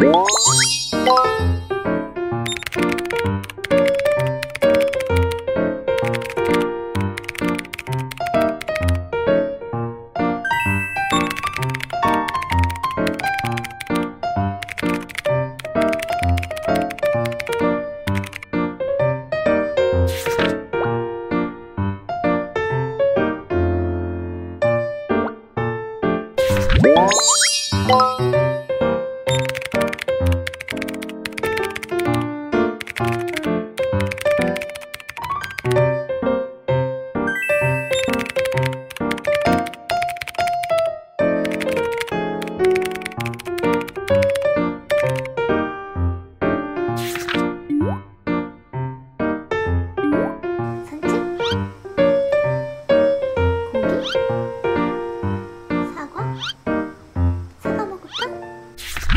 Música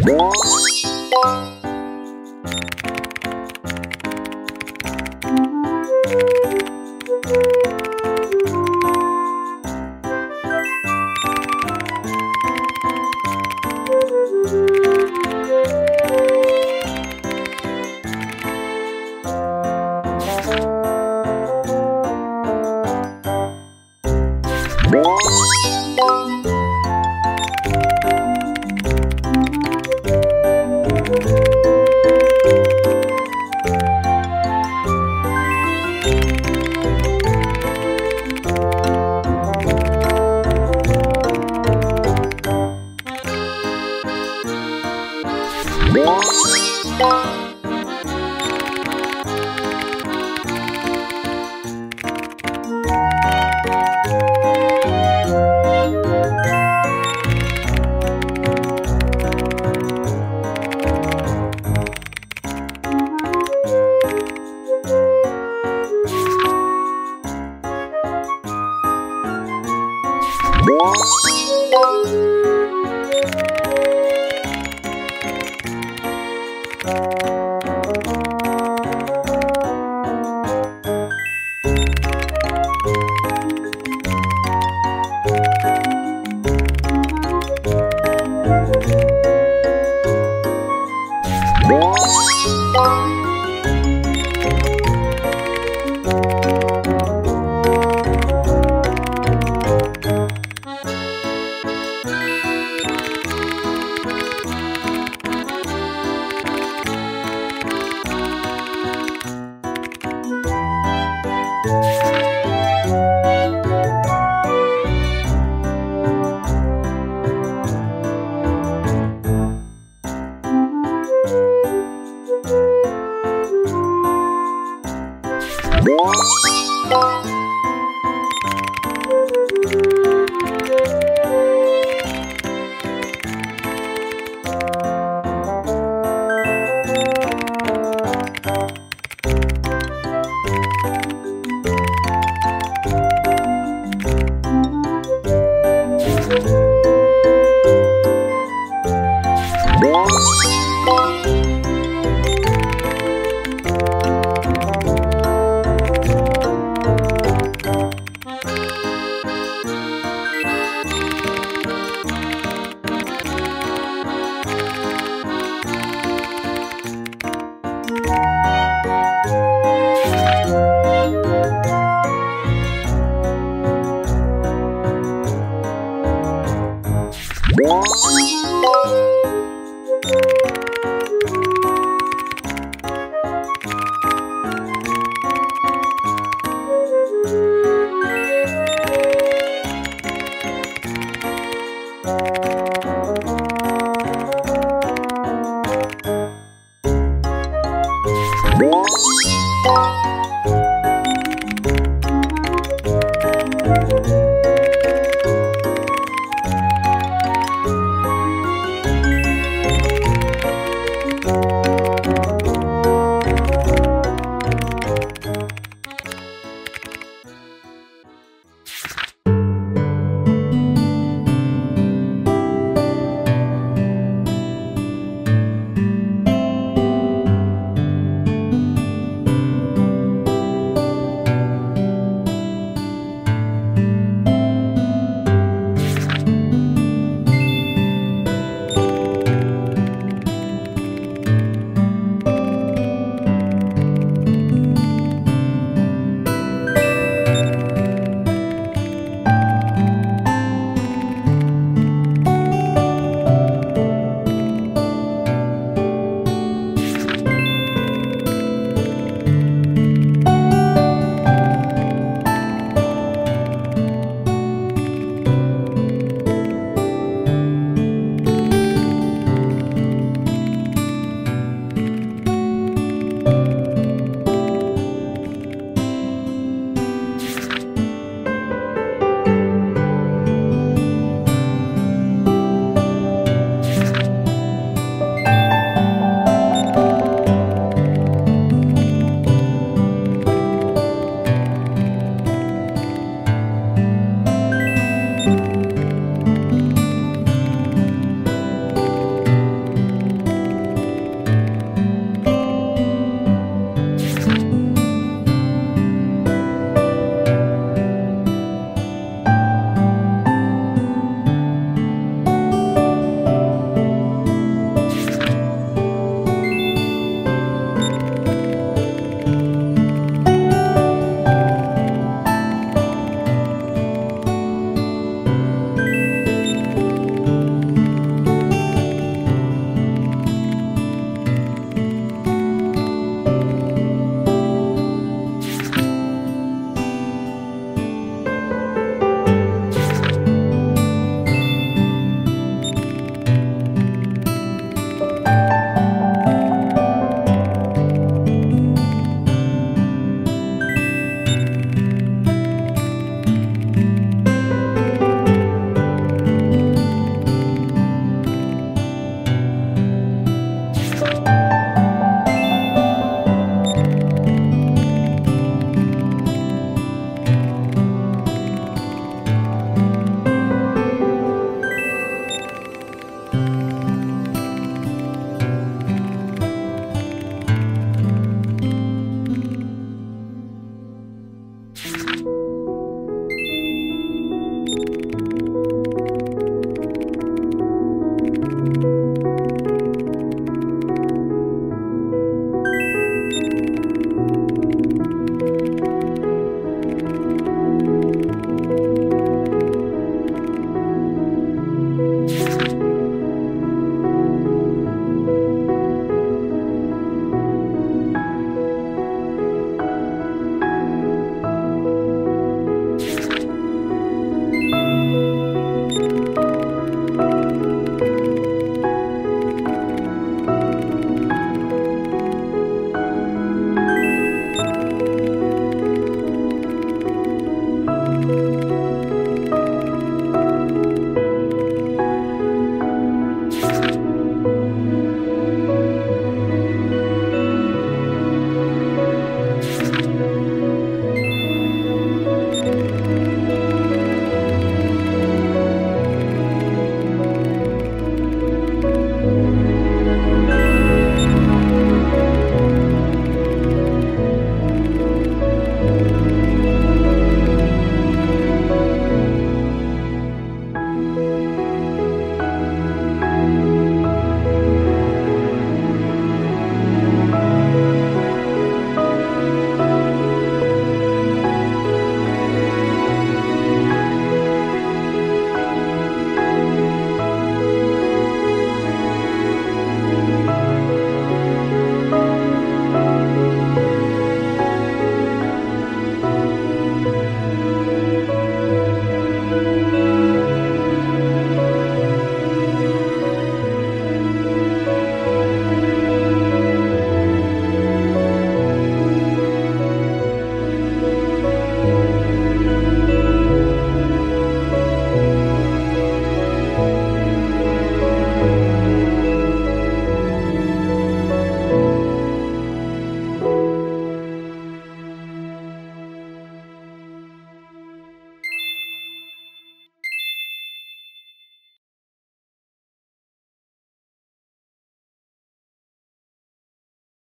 Música